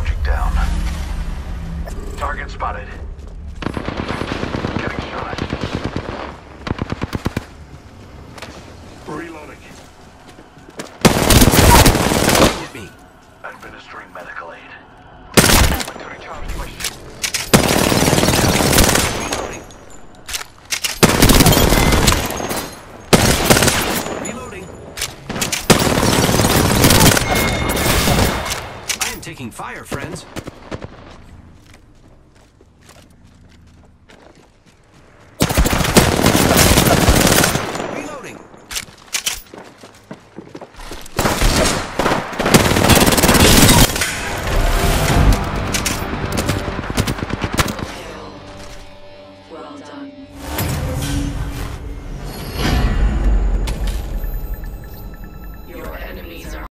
Subject down. Target spotted. Getting shot. Reloading. Hit me. Administering medical aid. Returning charge to my taking fire, friends. Well done.